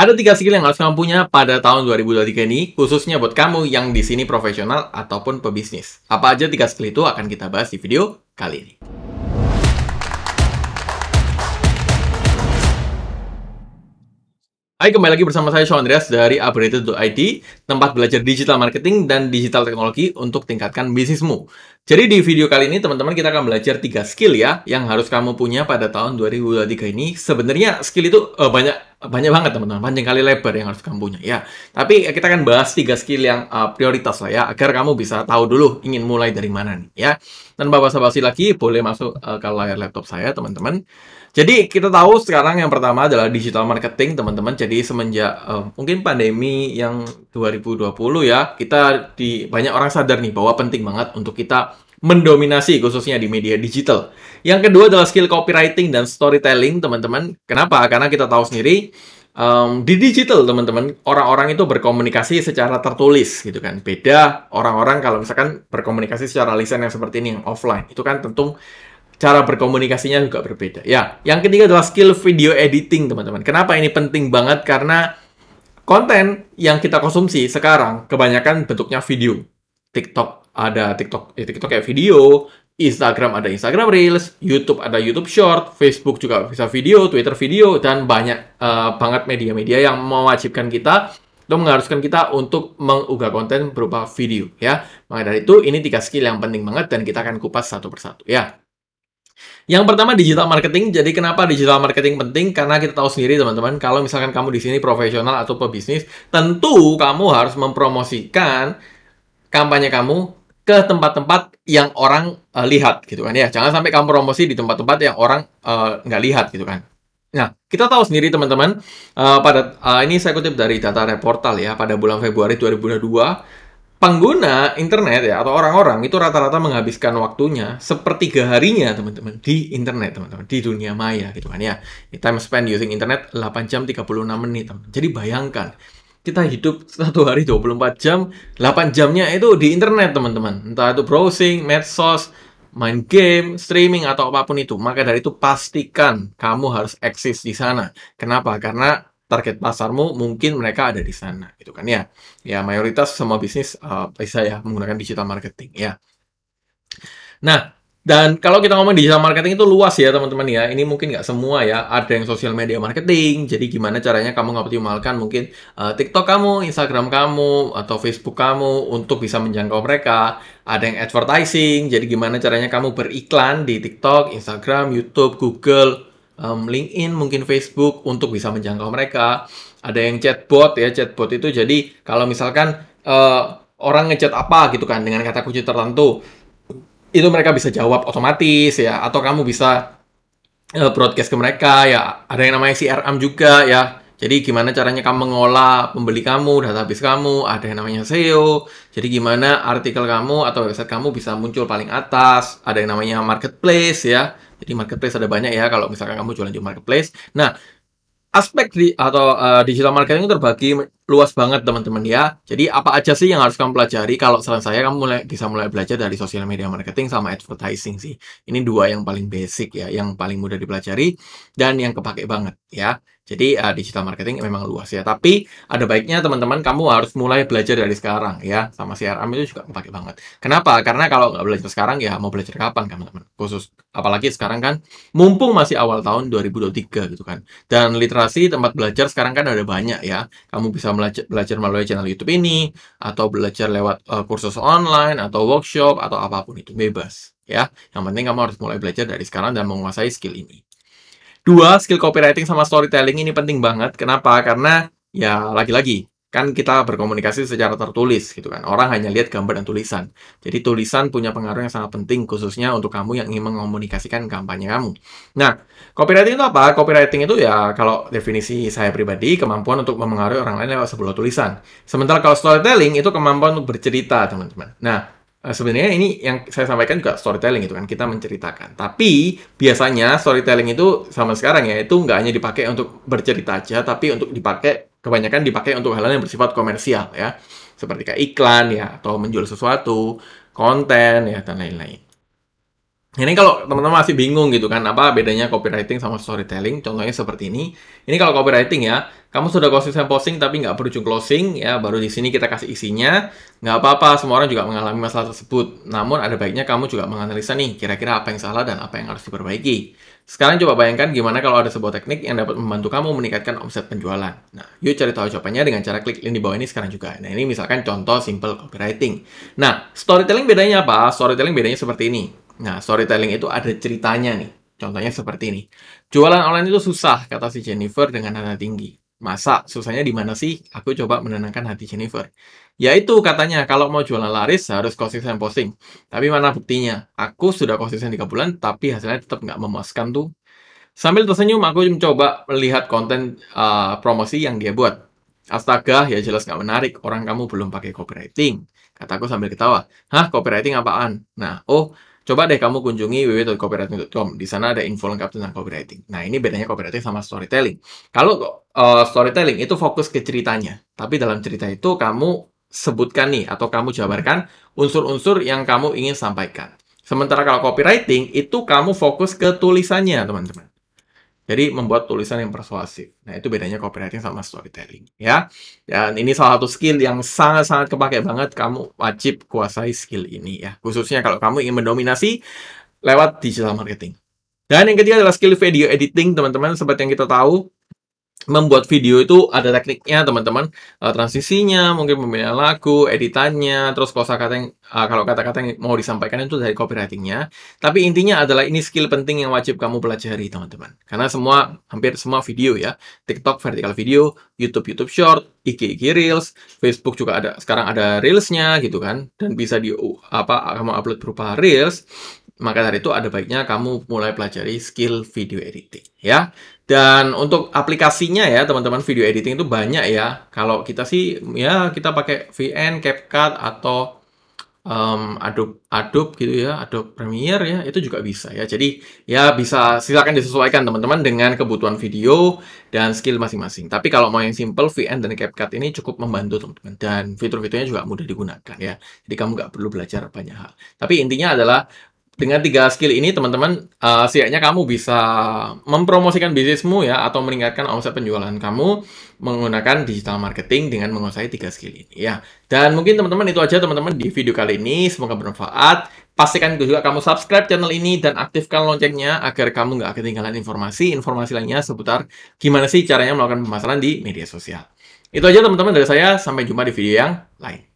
Ada tiga skill yang harus kamu punya pada tahun 2023 ini, khususnya buat kamu yang di sini profesional ataupun pebisnis. Apa aja tiga skill itu akan kita bahas di video kali ini. Hai, kembali lagi bersama saya Sean Andreas dari Upgraded.id, tempat belajar digital marketing dan digital teknologi untuk tingkatkan bisnismu. Jadi di video kali ini teman-teman kita akan belajar tiga skill ya yang harus kamu punya pada tahun 2023 ini. Sebenarnya skill itu uh, banyak banyak banget teman-teman, panjang kali lebar yang harus kamu punya ya. Tapi kita akan bahas tiga skill yang uh, prioritas lah ya agar kamu bisa tahu dulu ingin mulai dari mana nih ya. Dan bapak basi lagi boleh masuk uh, ke layar laptop saya teman-teman. Jadi kita tahu sekarang yang pertama adalah digital marketing teman-teman. Jadi semenjak uh, mungkin pandemi yang 2020 ya, kita di banyak orang sadar nih bahwa penting banget untuk kita mendominasi khususnya di media digital. Yang kedua adalah skill copywriting dan storytelling teman-teman. Kenapa? Karena kita tahu sendiri um, di digital teman-teman orang-orang itu berkomunikasi secara tertulis gitu kan. Beda orang-orang kalau misalkan berkomunikasi secara lisan yang seperti ini yang offline. Itu kan tentu cara berkomunikasinya juga berbeda. Ya, yang ketiga adalah skill video editing, teman-teman. Kenapa ini penting banget? Karena konten yang kita konsumsi sekarang kebanyakan bentuknya video. TikTok ada TikTok, ya TikTok kayak video, Instagram ada Instagram Reels, YouTube ada YouTube Short, Facebook juga bisa video, Twitter video, dan banyak uh, banget media-media yang mewajibkan kita atau mengharuskan kita untuk mengunggah konten berupa video ya. Maka dari itu ini tiga skill yang penting banget dan kita akan kupas satu persatu ya. Yang pertama digital marketing. Jadi kenapa digital marketing penting? Karena kita tahu sendiri teman-teman, kalau misalkan kamu di sini profesional atau pebisnis, tentu kamu harus mempromosikan kampanye kamu ke tempat-tempat yang orang uh, lihat gitu kan ya. Jangan sampai kamu promosi di tempat-tempat yang orang uh, nggak lihat gitu kan. Nah, kita tahu sendiri teman-teman, uh, pada uh, ini saya kutip dari data reportal ya, pada bulan Februari 2022 pengguna internet ya atau orang-orang itu rata-rata menghabiskan waktunya sepertiga harinya teman-teman di internet teman-teman di dunia maya gitu kan ya. Time spend using internet 8 jam 36 menit teman. Jadi bayangkan kita hidup satu hari 24 jam, 8 jamnya itu di internet teman-teman. Entah itu browsing, medsos, main game, streaming atau apa pun itu. Maka dari itu pastikan kamu harus eksis di sana. Kenapa? Karena target pasarmu mungkin mereka ada di sana gitu kan ya ya mayoritas semua bisnis uh, bisa ya menggunakan digital marketing ya nah dan kalau kita ngomong digital marketing itu luas ya teman-teman ya. Ini mungkin nggak semua ya. Ada yang sosial media marketing. Jadi gimana caranya kamu ngoptimalkan mungkin uh, TikTok kamu Instagram kamu atau Facebook kamu untuk bisa menjangkau mereka. Ada yang advertising. Jadi gimana caranya kamu beriklan di TikTok Instagram YouTube Google um, LinkedIn, mungkin Facebook untuk bisa menjangkau mereka. Ada yang chatbot ya, chatbot itu jadi kalau misalkan uh, orang ngechat apa gitu kan dengan kata kunci tertentu, itu mereka bisa jawab otomatis ya, atau kamu bisa uh, broadcast ke mereka ya. Ada yang namanya CRM juga ya. Jadi gimana caranya kamu mengolah pembeli kamu, database kamu, ada yang namanya SEO. Jadi gimana artikel kamu atau website kamu bisa muncul paling atas, ada yang namanya marketplace ya. Jadi marketplace ada banyak ya kalau misalkan kamu jualan di marketplace. Nah, aspek di atau uh, digital marketing itu terbagi luas banget teman-teman ya. Jadi apa aja sih yang harus kamu pelajari? Kalau saran saya kamu mulai bisa mulai belajar dari sosial media marketing sama advertising sih. Ini dua yang paling basic ya, yang paling mudah dipelajari dan yang kepake banget ya. Jadi uh, digital marketing memang luas ya. Tapi ada baiknya teman-teman kamu harus mulai belajar dari sekarang ya. Sama CRM itu juga kepake banget. Kenapa? Karena kalau nggak belajar sekarang ya mau belajar kapan teman-teman? Khusus apalagi sekarang kan mumpung masih awal tahun 2023 gitu kan. Dan literasi tempat belajar sekarang kan ada banyak ya. Kamu bisa belajar, belajar melalui channel YouTube ini atau belajar lewat uh, kursus online atau workshop atau apa pun itu bebas ya. Yang penting kamu harus mulai belajar dari sekarang dan menguasai skill ini. Dua, skill copywriting sama storytelling ini penting banget. Kenapa? Karena ya lagi-lagi kan kita berkomunikasi secara tertulis gitu kan. Orang hanya lihat gambar dan tulisan. Jadi tulisan punya pengaruh yang sangat penting khususnya untuk kamu yang ingin mengomunikasikan kampanye kamu. Nah, copywriting itu apa? Copywriting itu ya kalau definisi saya pribadi kemampuan untuk memengaruhi orang lain lewat sebuah tulisan. Sementara kalau storytelling itu kemampuan untuk bercerita, teman-teman. Nah, Uh, sebenarnya ini yang saya sampaikan juga storytelling itu kan kita menceritakan. Tapi biasanya storytelling itu sama sekarang ya itu nggak hanya dipakai untuk bercerita aja, tapi untuk dipakai kebanyakan dipakai untuk hal-hal yang bersifat komersial ya, seperti kayak iklan ya atau menjual sesuatu, konten ya dan lain-lain. Ini kalau teman-teman masih bingung gitu kan, apa bedanya copywriting sama storytelling? Contohnya seperti ini. Ini kalau copywriting ya, kamu sudah konsisten posting tapi nggak berujung closing, ya baru di sini kita kasih isinya. Nggak apa-apa, semua orang juga mengalami masalah tersebut. Namun ada baiknya kamu juga menganalisa nih, kira-kira apa yang salah dan apa yang harus diperbaiki. Sekarang coba bayangkan gimana kalau ada sebuah teknik yang dapat membantu kamu meningkatkan omset penjualan. Nah, yuk cari tahu jawabannya dengan cara klik link di bawah ini sekarang juga. Nah, ini misalkan contoh simple copywriting. Nah, storytelling bedanya apa? Storytelling bedanya seperti ini. Nah, storytelling itu ada ceritanya nih. Contohnya seperti ini. Jualan online itu susah, kata si Jennifer dengan nada tinggi. Masa? Susahnya di mana sih? Aku coba menenangkan hati Jennifer. Ya itu katanya, kalau mau jualan laris harus konsisten posting. Tapi mana buktinya? Aku sudah konsisten 3 bulan, tapi hasilnya tetap nggak memuaskan tuh. Sambil tersenyum, aku mencoba melihat konten uh, promosi yang dia buat. Astaga, ya jelas nggak menarik. Orang kamu belum pakai copywriting. Kataku sambil ketawa. Hah, copywriting apaan? Nah, oh, Coba deh kamu kunjungi www.copywriting.com. Di sana ada info lengkap tentang copywriting. Nah, ini bedanya copywriting sama storytelling. Kalau uh, storytelling itu fokus ke ceritanya, tapi dalam cerita itu kamu sebutkan nih atau kamu jabarkan unsur-unsur yang kamu ingin sampaikan. Sementara kalau copywriting itu kamu fokus ke tulisannya, teman-teman. Jadi membuat tulisan yang persuasif. Nah, itu bedanya copywriting sama storytelling, ya. Dan ini salah satu skill yang sangat-sangat kepake banget kamu wajib kuasai skill ini ya. Khususnya kalau kamu ingin mendominasi lewat digital marketing. Dan yang ketiga adalah skill video editing, teman-teman. Seperti yang kita tahu, membuat video itu ada tekniknya teman-teman. Uh, transisinya mungkin pemilihan lagu editannya terus kata yang uh, kalau kata-kata yang mau disampaikan itu dari copywritingnya. Tapi intinya adalah ini skill penting yang wajib kamu pelajari teman-teman. Karena semua hampir semua video ya TikTok vertical video YouTube YouTube Short IG IG Reels Facebook juga ada sekarang ada Reelsnya gitu kan. Dan bisa di apa kamu upload berupa Reels maka dari itu ada baiknya kamu mulai pelajari skill video editing ya. Dan untuk aplikasinya ya teman-teman video editing itu banyak ya. Kalau kita sih ya kita pakai VN, CapCut atau um, Adobe Adobe gitu ya, Adobe Premiere ya, itu juga bisa ya. Jadi ya bisa silakan disesuaikan teman-teman dengan kebutuhan video dan skill masing-masing. Tapi kalau mau yang simple, VN dan CapCut ini cukup membantu teman-teman dan fitur-fiturnya juga mudah digunakan ya. Jadi kamu nggak perlu belajar banyak hal. Tapi intinya adalah dengan tiga skill ini teman-teman uh, setidaknya kamu bisa mempromosikan bisnismu ya atau meningkatkan omset penjualan kamu menggunakan digital marketing dengan menguasai tiga skill ini ya. Dan mungkin teman-teman itu aja teman-teman di video kali ini. Semoga bermanfaat. Pastikan juga kamu subscribe channel ini dan aktifkan loncengnya agar kamu nggak ketinggalan informasi-informasi lainnya seputar gimana sih caranya melakukan pemasaran di media sosial. Itu aja teman-teman dari saya. Sampai jumpa di video yang lain